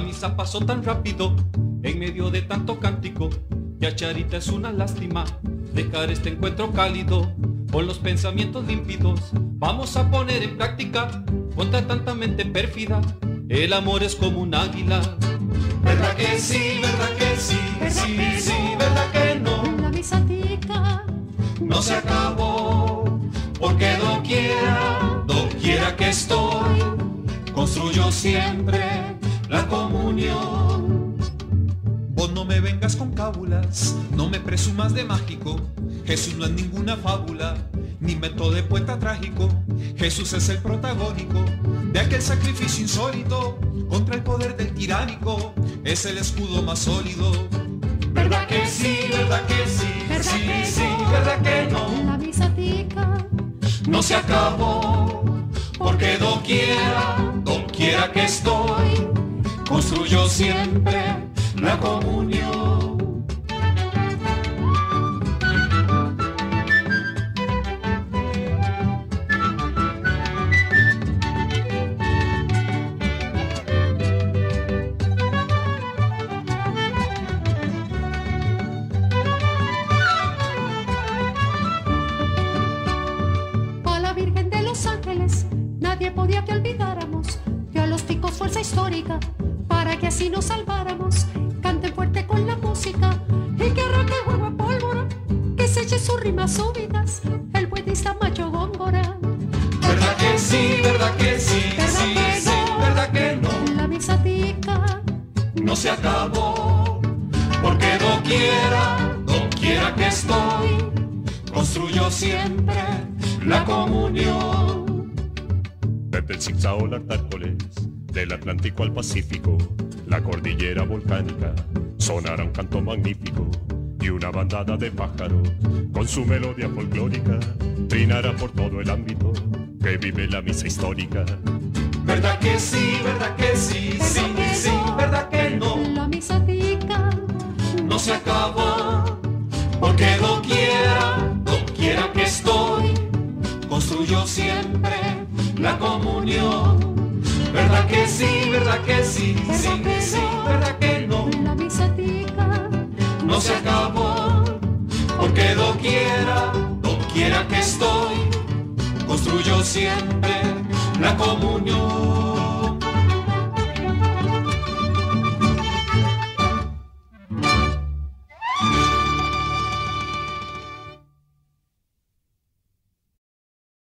misa pasó tan rápido, en medio de tanto cántico. Ya Charita es una lástima dejar este encuentro cálido con los pensamientos límpidos. Vamos a poner en práctica contra tanta mente pérfida. El amor es como un águila. ¿Verdad que sí? ¿Verdad que sí? sí, sí, ¿verdad que no? La misa tica. No se acabó, porque doquiera, doquiera que estoy, construyo siempre la comunión. Vos no me vengas con cábulas, no me presumas de mágico. Jesús no es ninguna fábula, ni método de poeta trágico. Jesús es el protagónico de aquel sacrificio insólito contra el poder del tiránico. Es el escudo más sólido. ¿Verdad que sí? ¿Verdad que sí? ¿Verdad sí, que sí, no? ¿verdad que no? La misa tica. No se acabó, porque doquiera, doquiera que estoy, construyo siempre la comunión. A la Virgen de los Ángeles, nadie podía que olvidáramos. Dio a los ticos fuerza histórica para que así nos salváramos. Canten fuerte con la música y que arranque a pólvora. Que se eche sus rimas súbitas, el buenista macho góngora. ¿Verdad que sí? ¿Verdad que sí? ¿Verdad Sí, que sí, no? ¿verdad que no? La misa tica. No se acabó, porque doquiera, doquiera que estoy, construyo siempre la comunión. Desde el Artárcoles, del Atlántico al Pacífico, la cordillera volcánica sonará un canto magnífico y una bandada de pájaros con su melodía folclórica trinará por todo el ámbito que vive la misa histórica. ¿Verdad que sí? ¿Verdad que sí? Sí, ¿Verdad que sí, no? ¿verdad que no? La misa tica. No se acabó, porque doquiera, doquiera que estoy, construyo siempre la comunión. ¿Verdad que sí? ¿Verdad que sí? ¿Verdad Sí, que sí, no? ¿verdad que no? La misa tica. No se acabó, porque doquiera, doquiera que estoy, construyo siempre la comunión.